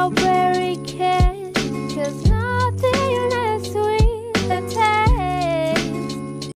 strawberry cake.